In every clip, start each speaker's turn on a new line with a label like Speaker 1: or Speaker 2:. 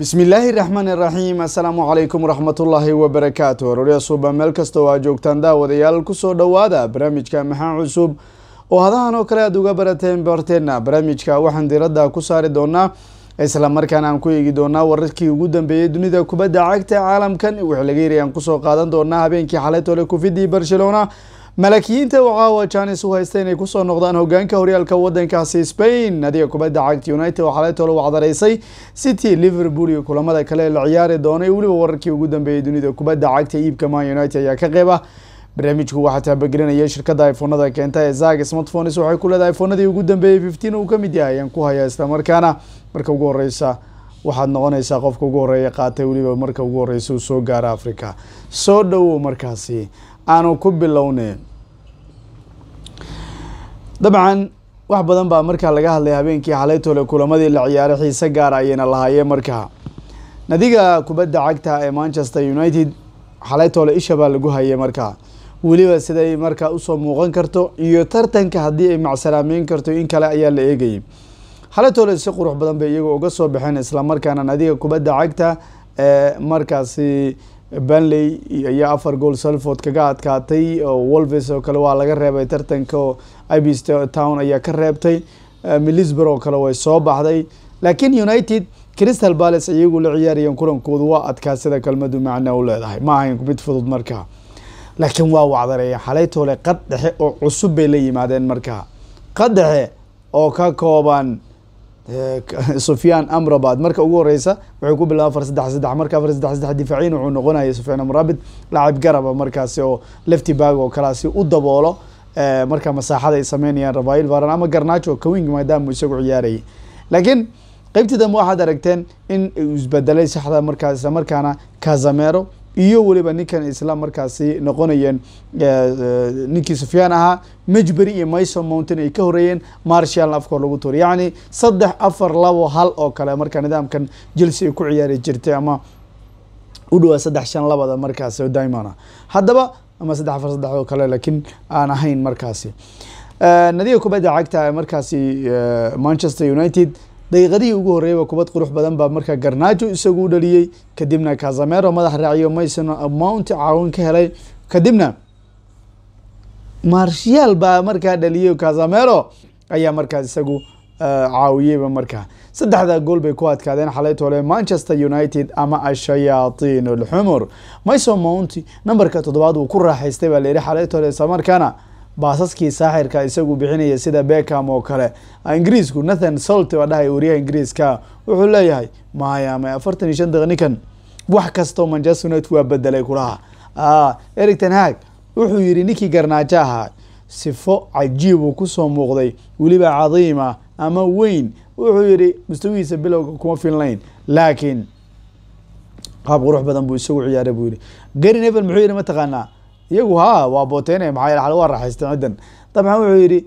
Speaker 1: bismillaahi raxmaani raxiim assalaamu calaykum waraxmatullaahi wabarakaatu aroorya suuba meel kasta oo aad joogtaan daawadayaal ku soo dhowaada barnaamijka maxaa cusub. Oo hadahan oo kale aad uga barateen barteena barnaamijka waxaan diradda ku saari doonaa isla markaana aan ku eegi doonaa wararkii ugu dambeeyey dunida kubadda cagta caalamkan. Wixii laga yiri aan ku soo qaadan doonaa habeenkii xalay tole kufidii barcelona malakiyiinta wacaawa janis u haysta inay ku soo noqdaan hogaanka horyaalka wadankaasi spain. Nadiga kubadda cagta united oo xalay tole wacdaraysay city liverpool iyo kulamada kale la ciyaari doonay. Weliba wararkii ugu dambeeyey dunida kubadda cagta iibka man united ayaa ka qeyb ah barnaamijku waxaa taabagelinaya shirkada iphonada keenta ee zag smartphones. Waxay ku leedahay iphonadii ugu dambeeyey fifteen uu ka mid yahay ayaan ku hayaa islamarkaana marka ugu horeysa waxaad noqonaysaa qofka ugu horreeya qaatay weliba marka ugu horeysa uu soo gaaro africa soo dhowow markaasi aanu ku bilowne dabcan wax badan baa markaa laga hadlay habeenkii xalaytole kulamadii la ciyaaray xiise gaara ayayna lahaayeen markaa nadiga kubadda cagta ee manchester united xalaytole isha baa lagu hayay markaa weliba siday markaa u soo muuqan karto iyo tartanka haddii ay macsalaameyn karto in kale ayaa la eegayay. Xalaytole si qurux badan bay iyagoo uga soo baxeen islamarkaana nadiga kubadda cagta ee markaasi banley ayaa afar gool salford kaga adkaatay wolves oo kale waa laga reebay tartanka ibs town ayaa ka reebtay. Milisbor oo kale way soo baxday. Laakiin united crystal palace iyagu la ciyaarayeen kulankoodu waa adkaa sida kelmadu macna u leedahay. Ma ahayn mid fudud markaa laakiin waa wacdareeya xalaytoole qad dhexe oo cusub bay la yimaadeen markaa qad dhexe oo ka kooban sufyaan amrabad marka ugu horeysa wuxuu ku bilaaba afar saddex saddex. Marka afar saddex saddex difaaciin wuxuu noqonaya sufyaan amrabid lacab garaba markaasi oo lefty bag oo kalaasi u daboolo. Marka masaaxada ay sameynayaan rafail varan ama garnacho kawing maadaama isagu ciyaarayay. Laakiin qeybtii dambe waxaad aragteen in isbedelay saxda markaa isla markaana kazamero iyo weliba ninkan isla markaasi noqonayeen ninkii sufyaan ahaa majbery iyo mason mountain ay ka horeeyeen marshal afkor lagu tuuray yacni saddex afar labo hal oo kale marka nidaamkan chelsea ay ku ciyaari jirtay ama u dhawaa saddex shan labada markaasi dimona haddaba ama saddex afar saddex oo kale laakiin aan ahayn markaasi. Nadiga kubadda cagta markaasi manchester united daqiiqadihii ugu horreeyaba kubad qurux badan baa markaa garnaajo isagu dhaliyey kadibna kazamero madax raaciyo mason mount caawin ka helay. Kadibna marshal baa markaa dhaliyey kazamero ayaa markaas isagu caawiyeyba markaa. Saddexda gool bay ku adkaadeen xalaytole manchester united ama ashayaatiin alxumur mason mount numberka toddobaad uu ku raaxaystay baa layihi xalaytole islamarkaana baasaskii saaxirka isagu bixinaya sida beckham oo kale. Ingiriisku nathan salt waa dhahay wariyaha ingiriiska. Wuxuu leeyahay maya ma afartan iyo shan daqiiq ninkan wax kastoo manchester united waa bedelay kulaha. Eric ten hag wuxuu yihi ninkii garnaajo ahaa sifo cajiib uu ku soo muuqday weliba cadiima ama weyn. Wuxuu yihi mustawihiisa bilowga kuma filnayn laakiin qaab qurux badan buu isagu ciyaaray buu yihi gary nevel muxuu yihi mataqaanaa iyagu ha waa booteynaya maxaa yeel waa raaxaystay ciddan dabcan wuxuu yihi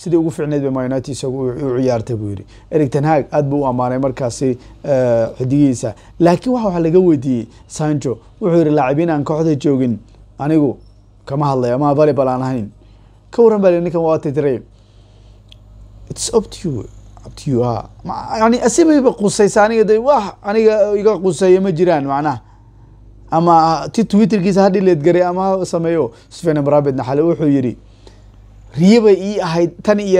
Speaker 1: sidii ugu ficneyd ba man isagu u ciyaartay buu yihi eric ten hag aad buu u amaanay markaasi xidigihiisa. Laakiin waxa waxa laga weydiiyey sancho wuxuu yihi laacibiin aan kooxda joogin anigu kama hadlay ama valibal aan ahayn. Ka waran baa ninkan waa titray its up to you up you ha yani asibayba qusaysa aniga de wax aniga iga quseeya ma jiraan macnaha ama ti twitterkiisa ha dhileed garay ama sameeyo sufyan amrabedna xale wuxuu yihi riye bay ii ahayd tan i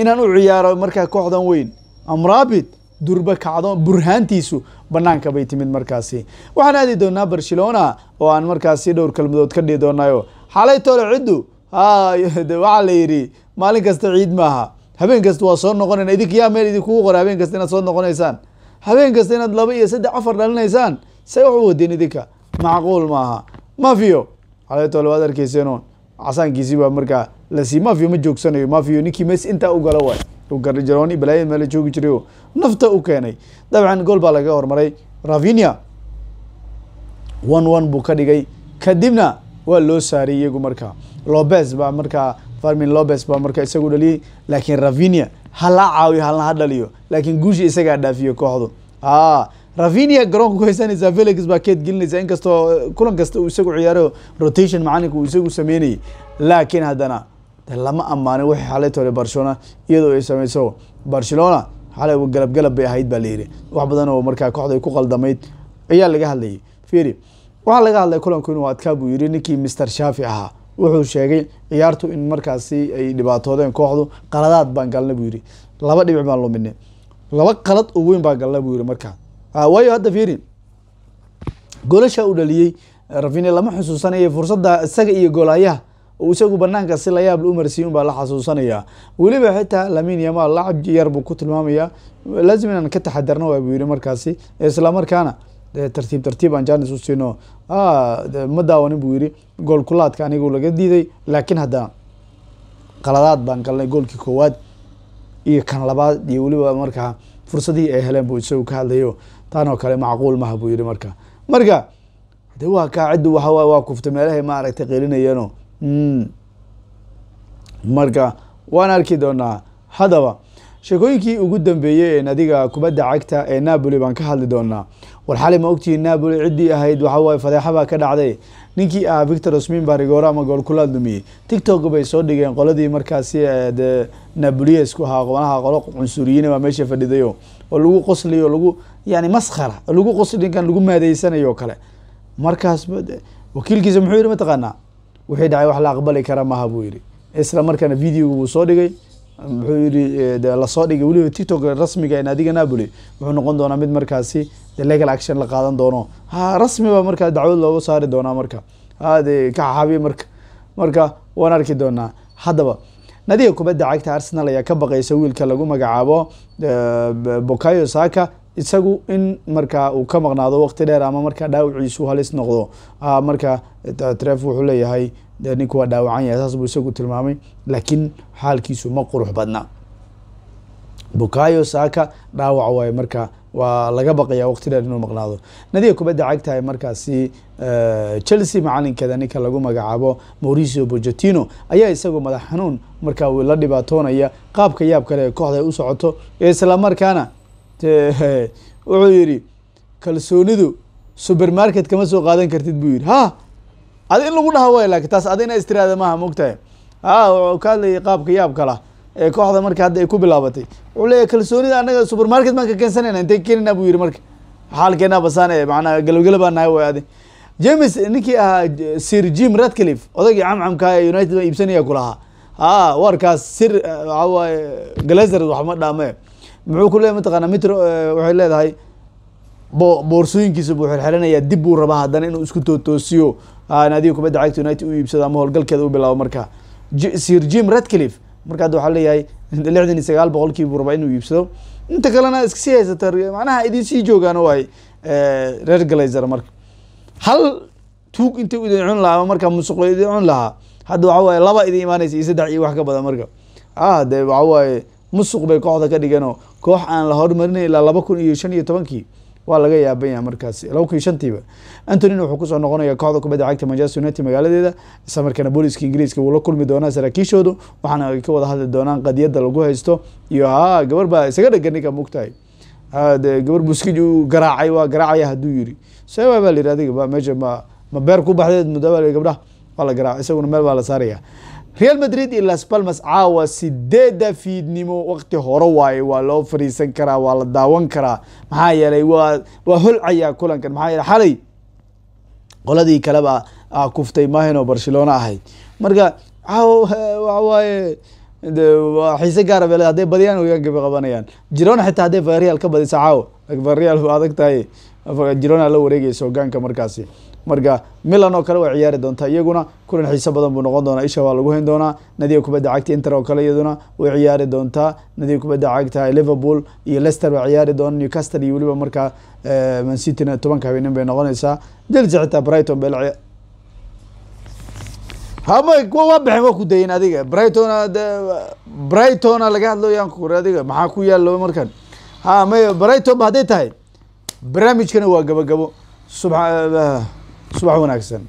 Speaker 1: inaan u ciyaaro markaa kooxdan weyn. Amrabid durba kacdo burhaantiisu banaanka bay timid markaasi. Waxaan aadi doonaa barcelona oo aan markaasi dhowr kelmadood ka dhihi doonayo xalay tole ciddu? Waxaa la yidhi maalin kasta ciid maaha. Habeen kasta waa soo noqonayn. Idink yaa meel idinkugu qora habeen kasta inaad soo noqonaysaan. Habeen kasta inaad laba iyo saddex afar dhalinaysaan say wax u wadeen idinka macquul maaha mafio. Xalaytole waad arkeyseeno casaankiisi baa markaa la sii mafio ma joogsanayo mafio ninkii mes intaa u gala waay garjaroni balaaya meela joogi jiray oo nafta u keenay dabcan gool baa laga hormaray ravinia one one buu ka dhigay kadibna waa loo saaray iyagu markaa lobes baa markaa farmin lobes baa markaa isagu dhaliyey laakiin ravinia hala caawiyo halna ha dhaliyo laakiin guusha isagaa dhaafiyo kooxdu a ravinia garoonka ku haysanaysaa felix baa keed gelinaysa inkastoo kulan kasta uu isagu ciyaaro rotation macalinka uu isagu sameynayay. Laakiin haddana lama amaanin wixii xalay tole barcelona iyadoo ay sameyso barcelona xalay galab galab bay ahayd baa layidhi wax badan oo markaa kooxda ay ku qaldamayd ayaa laga hadlayay. Fiiri waxaa laga hadlay kulanku inuu adkaa buu yidhi ninkii mister shafi ahaa. Wuxuu sheegay ciyaartu in markaasi ay dhibaatoodeen kooxdu qaladaad baan galna buu yidhi. Laba dhibic baan lumine laba qalad oo weyn baan galna buu yidhi markaa waayo hadda fiiri. Goolasha uu dhaliyey rafine lama xusuusanaya fursadda isaga iyo goolayaha oo isagu banaanka si layaab u marsiiy un baa la xasuusanaya. Weliba xitaa lamin yamal lacab yar buu ku tilmaamaya. Laazim inaan ka taxadarno waa buu yihi markaasi. Islamarkaana tartiib tartiib aan janis u siino. Ma daawanin buu yihi gool kulaadka anigu laga diiday laakiin haddana qaladaad baan galnay goolkii koowaad iyo kan labaad iyo weliba markaa fursadihii ay heleen buu isagu ka hadlayo taanoo kale macquul maha buu yihi marka. Marka de waa kaa ciddu waxawaay waa kufta meelahay maaragtay qelinayano marka waan arki doonaa. Haddaba sheekooyinkii ugu dambeeyey ee nadiga kubadda cagta ee napoli baan ka hadli doonaa. War xali ma ogtihiin napoli ciddii ahayd waxawaaye fadeexa baa ka dhacday. Ninkii ahaa victor osmin baa rigooro ama goolkulaad lumiyey tictok bay soo dhigeen qoladii markaasi de napoliesku ahaa qobanaha qolo cunsuriyiin baa meesha fadhidayo. Oo lagu qoslayo lagu yani maskhara lagu qosli ninkan lagu maadeysanayo o kale. Markaas wakiilkiisa muxuu yihi mataqaanaa wixii dhacay wax la aqbali kara maha buu yihi isla markaana videoga buu soo dhigay. Muxuu yihi la soo dhigay weliba tiktok rasmiga ee naadiga napoli wuxuu noqon doonaa mid markaasi legal action la qaadan doono. Ha rasmi ba markaa dacwad looga saari doonaa marka. Hade ka xaxaabiye marka. Marka waan arki doonaa. Haddaba nadiga kubadda cagta arsenal ayaa ka baqaysa wiilka lagu magacaabo bokayo saka isagu in markaa uu ka maqnaado waqti dheer ama markaa dhaawiciisu halis noqdo marka tref wuxuu leeyahay ninku waa dhaawacan yahay saas buu isagu tilmaamay laakiin xaalkiisu ma qurux badna. Bukayo saka dhaawac waaye marka waa laga baqaya waqti dheer inuu maqnaado. Nadiga kubadda cagta ee markaasi chelsea macalinkeeda ninka lagu magacaabo mauricio bocetino ayaa isagoo madax xanuun markaa la dhibaatoonaya qaabka yaab kale ee kooxda ay u socoto isla markaana wuxuu yihi kalsoonidu supermarket kama soo qaadan kartid buu yihi ha adi in lagu dhaha way laakiin taas adi ina istiraada maaha mogtahay ha wuxuu ka hadlayay qaabka yaab kala ee kooxda marka hadda ay ku bilaabatay. Wuxuu leeyahy kalsoonida anaga supermarket baan ka keensanayna intay keenina buu yihi marka. Xaalkeena basaan ee manaa galabgala baa nahay way adi james ninkii ahaa sir jim radcliffe odaygii camcamka ee united baa iibsanaya kulahaa ha warkaas sir waxawaaye glazer waxma dhaame muxuu ku leeyahy mataqaana mitro waxay leedahay bo boorsooyinkiisa buu xirxiranaya dib buu rabaa haddana inuu isku tootoosiyo naadiga kubadda cagta united u iibsado ama howlgalkeeda u bilaabo marka. Sir jim radcliffe marka hadda waxaa leeyahay lixdan iyo sagaal boqolkii buu rabaa inuu iibsado. Inta kalena iskasii haysata macnaha idin sii joogaan waay reer glazer marka. Hal tuug inta idin cun lahaa ama markaa musuqlo idin cun lahaa hadda waxa waaye laba idin imaanaysa iyo saddex iyo wax ka badan marka. Ah de waxa waaye musuq bay kooxda ka dhigeenoo koox aan la horumarinay ilaa laba kun iyo shan iyo tobankii waa laga yaaban yaha markaasi laba kun iyo shantiiba. Antonin wuxuu ku soo noqonaya kooxda kubadda cagta manchester united magaaladeeda isla markaana booliska ingiriiska wuu la kulmi doonaa saraakiishoodu waxaana ay ka wada hadli doonaan qadiyadda lagu haysto. Iyo ha gabar baa isaga dhegan ninka mugtahay gabar buskij garaacay waa garaacaya hadduu yiri sewa baa la yidhi adiga meesha ma ma beer ku baxdeed muddo gabdhaha waa la garaaca isaguna meel baa la saaraya real madrid iyo las palmas caawa sideedda fiidnimo waqti hore waaye. Waa loo fariisan karaa waa la daawan karaa. Maxaa yeelay waa waa holcayaa kulankan maxaa yeeley xalay qoladii kaleba kuftay maahino barcelona ahayd. Marka caawa waxa waaye de waa xiise gaara bele hadday badiyaan hogaanka bay qabanayaan. Jirona xitaa hadday vareal ka badisa caawa. Vareal waa adag tahay jirona la wareegeysa hogaanka markaasi. Marka milan oo kale way ciyaari doontaa iyaguna kulan xiise badan buu noqon doonaa. Isha waa lagu hayn doonaa. Nadiga kubadda cagta inter oo kale iyaduna way ciyaari doontaa. Nadiga kubadda cagta liverpool iyo leicester bay ciyaari doona newcastle iyo weliba markaa mancityna tobanka habeenin bay noqonaysaa. Chelsea xitaa brighton la hama waa baxeen waa ku dayen adiga. Brighton brightona laga hadlayan kur adiga. Maxaa ku yaalo markan? Ha may brighton ba hadday tahay barnaamijkana waa gabagabo. Suba subax wanaagsan